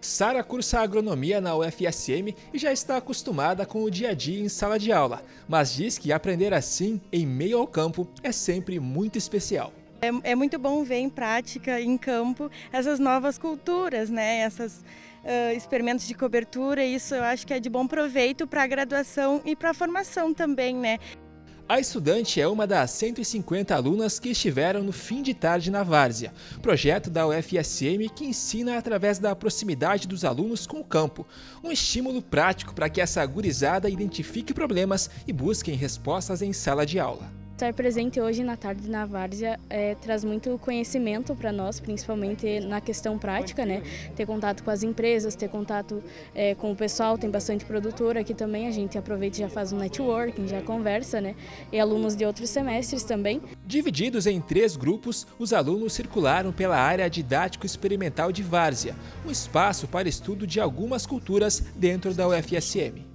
Sara cursa agronomia na UFSM e já está acostumada com o dia a dia em sala de aula, mas diz que aprender assim, em meio ao campo, é sempre muito especial. É, é muito bom ver em prática, em campo, essas novas culturas, né? Essas uh, experimentos de cobertura. Isso eu acho que é de bom proveito para a graduação e para a formação também, né? A estudante é uma das 150 alunas que estiveram no fim de tarde na Várzea, projeto da UFSM que ensina através da proximidade dos alunos com o campo, um estímulo prático para que essa gurizada identifique problemas e busquem respostas em sala de aula. Estar presente hoje na tarde na Várzea é, traz muito conhecimento para nós, principalmente na questão prática, né? Ter contato com as empresas, ter contato é, com o pessoal, tem bastante produtor aqui também, a gente aproveita e já faz um networking, já conversa, né? E alunos de outros semestres também. Divididos em três grupos, os alunos circularam pela área didático-experimental de Várzea, um espaço para estudo de algumas culturas dentro da UFSM.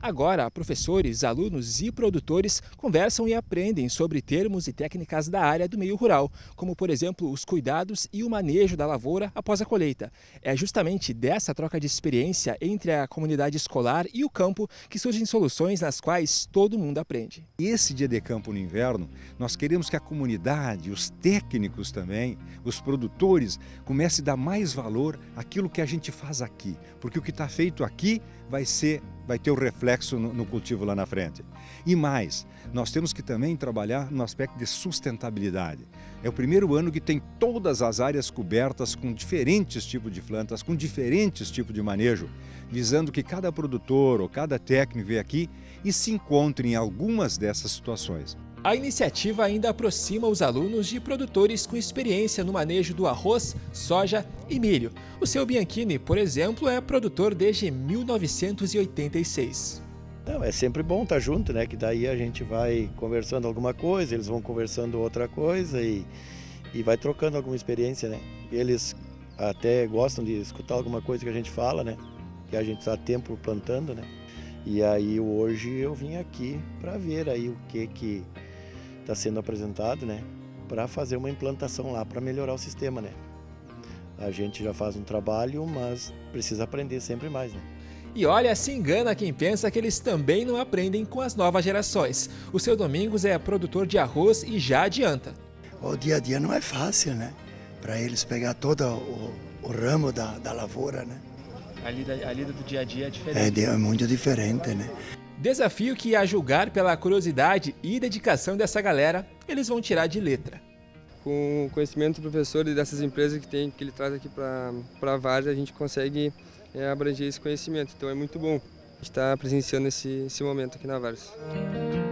Agora, professores, alunos e produtores conversam e aprendem sobre termos e técnicas da área do meio rural, como, por exemplo, os cuidados e o manejo da lavoura após a colheita. É justamente dessa troca de experiência entre a comunidade escolar e o campo que surgem soluções nas quais todo mundo aprende. Esse dia de campo no inverno, nós queremos que a comunidade, os técnicos também, os produtores, comecem a dar mais valor àquilo que a gente faz aqui, porque o que está feito aqui vai ser vai ter o reflexo no, no, cultivo lá na frente. E mais, nós temos que também trabalhar no aspecto de sustentabilidade. É o primeiro ano que tem todas as áreas cobertas com diferentes tipos de plantas, com diferentes tipos de manejo, visando que cada produtor ou cada técnico venha aqui e se encontre em algumas dessas situações. A iniciativa ainda aproxima os alunos de produtores com experiência no manejo do arroz, soja e milho. O seu Bianchini, por exemplo, é produtor desde 1986. Não, é sempre bom estar junto, né? Que daí a gente vai conversando alguma coisa, eles vão conversando outra coisa e, e vai trocando alguma experiência, né? Eles até gostam de escutar alguma coisa que a gente fala, né? Que a gente está tempo plantando, né? E aí hoje eu vim aqui para ver aí o que que está sendo apresentado, né, para fazer uma implantação lá para melhorar o sistema, né. A gente já faz um trabalho, mas precisa aprender sempre mais, né. E olha, se engana quem pensa que eles também não aprendem com as novas gerações. O seu Domingos é produtor de arroz e já adianta. O dia a dia não é fácil, né? Para eles pegar todo o, o ramo da, da lavoura, né? A lida, a lida do dia a dia é diferente. É, é muito diferente, né? Desafio que, a julgar pela curiosidade e dedicação dessa galera, eles vão tirar de letra. Com o conhecimento do professor e dessas empresas que, tem, que ele traz aqui para a Várzea, a gente consegue é, abranger esse conhecimento. Então é muito bom estar presenciando esse, esse momento aqui na Várzea.